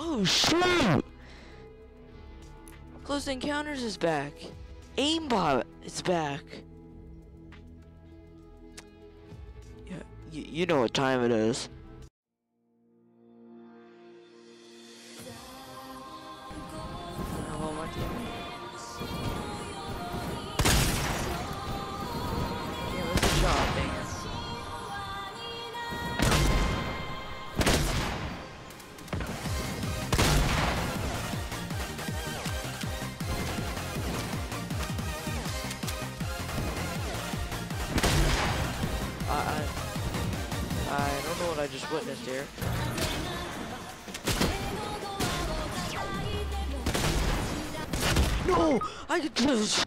Oh shoot! Close Encounters is back. Aimbot is back. Yeah, you, you know what time it is. I, I, I don't know what I just witnessed here. No! I just.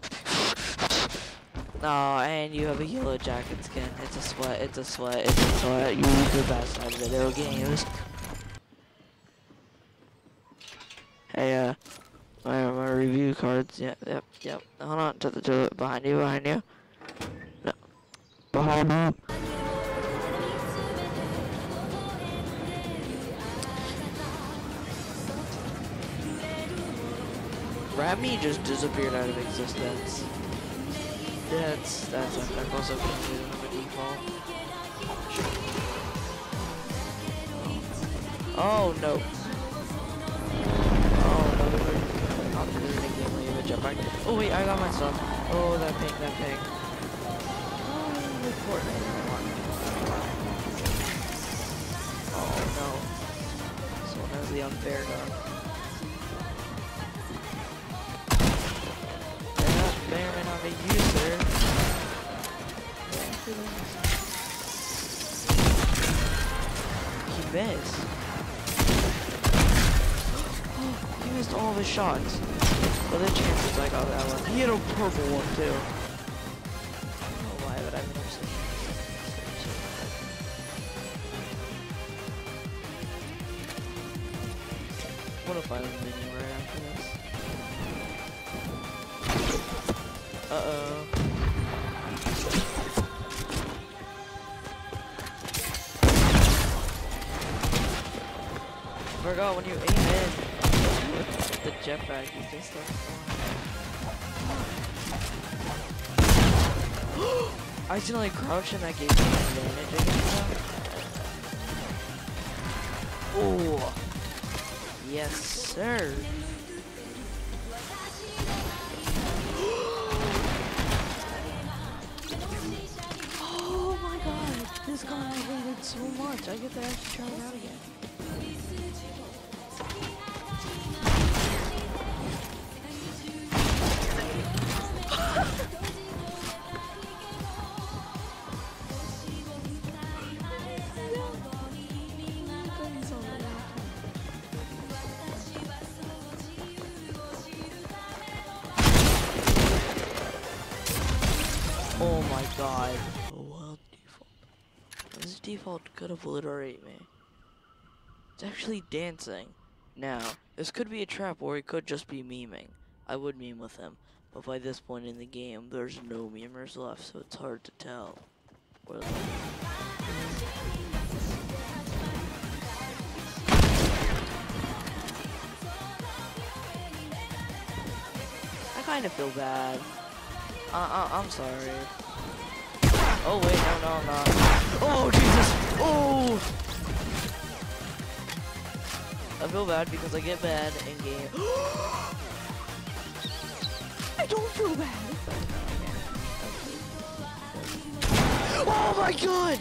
No, and you have a yellow jacket skin. It's a sweat. It's a sweat. It's a sweat. You use the best at video games. Hey, uh, my my review cards. Yep, yep, yep. Hold on to the to the behind you, behind you. No, behind you. Rami just disappeared out of existence. That's that's that also considered a default. Oh no. Oh no, we were not doing a game where you a jetpack. Oh wait, I got my stuff. Oh that ping, that ping. Oh, with Fortnite. Oh no. Someone has the unfair gun. He missed. he missed all of his shots. Well, the chances I got that one. He had a purple one too. I why, but I've never seen What if I was mini right after this? Uh-oh. Forgot when you aim in the jetpack, you just flying. I accidentally crouched and that gave me an advantage against. Oh. Yes, sir. Oh my god, this guy elevated so much. I get to actually try it out again. Oh my god. Well, default. This default could obliterate me. It's actually dancing. Now, this could be a trap or he could just be memeing. I would meme with him, but by this point in the game, there's no memers left, so it's hard to tell. I kind of feel bad. Uh, uh, I'm sorry. Oh wait, no, no, not. Oh Jesus! Oh! I feel bad because I get mad in game. I don't feel bad. Oh my god!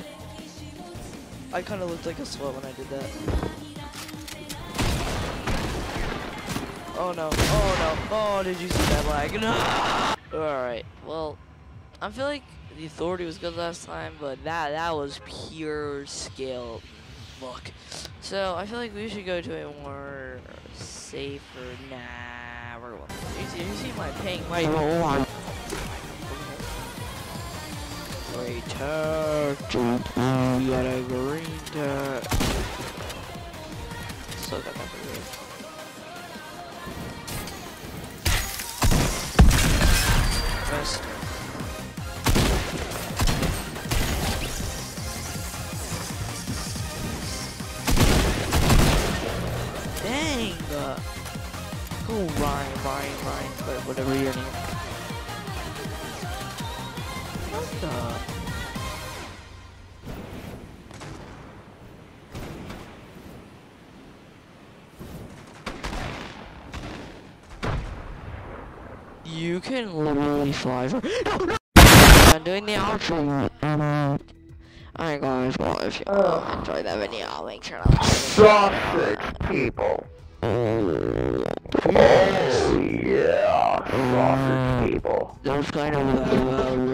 I kind of looked like a sweat when I did that. Oh no! Oh no! Oh, did you see that lag? No! Alright, well, I feel like the authority was good last time, but that that was pure skill. Look. So I feel like we should go to a more safer. Nah, we're going. You see, you see my ping, my tag, you got a green tag. Still got that for you. Missed. Dang! Ryan, Ryan, Ryan, but whatever your name. What the? You can literally fly for. No, no! I'm doing the outro. Alright guys, well if you uh, enjoyed that video, I'll make sure to Sausage people. Yeah, sausage people. Those kind of uh,